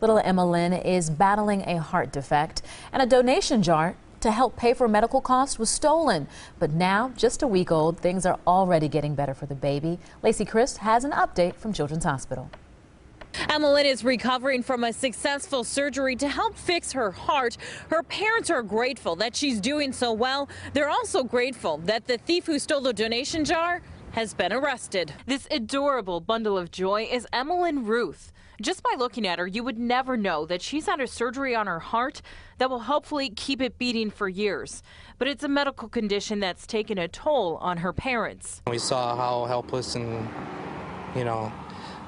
Little Emma Lynn is battling a heart defect, and a donation jar to help pay for medical costs was stolen. But now, just a week old, things are already getting better for the baby. Lacey Crisp has an update from Children's Hospital. Emma Lynn is recovering from a successful surgery to help fix her heart. Her parents are grateful that she's doing so well. They're also grateful that the thief who stole the donation jar has been arrested. This adorable bundle of joy is Emmeline Ruth. Just by looking at her, you would never know that she's had a surgery on her heart that will hopefully keep it beating for years. But it's a medical condition that's taken a toll on her parents. We saw how helpless and, you know,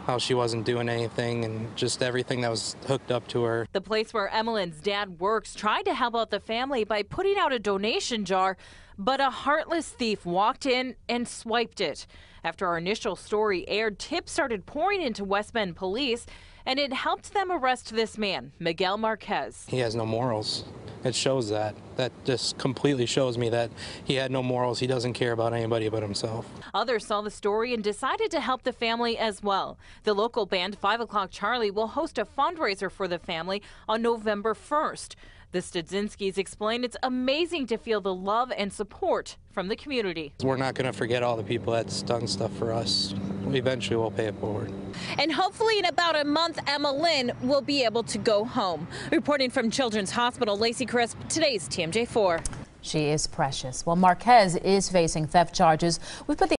how she wasn't doing anything and just everything that was hooked up to her. The place where Emmeline's dad works tried to help out the family by putting out a donation jar, but a heartless thief walked in and swiped it. After our initial story aired, tips started pouring into West Bend police, and it helped them arrest this man, Miguel Marquez. He has no morals. It shows that. That just completely shows me that he had no morals. He doesn't care about anybody but himself. Others saw the story and decided to help the family as well. The local band 5 O'Clock Charlie will host a fundraiser for the family on November 1st. The Studzinskis explain it's amazing to feel the love and support from the community. We're not going to forget all the people that's done stuff for us. Eventually, we'll pay it forward. And hopefully, in about a month, Emma Lynn will be able to go home. Reporting from Children's Hospital, Lacey Crisp, today's TMJ4. She is precious. Well, Marquez is facing theft charges. We put the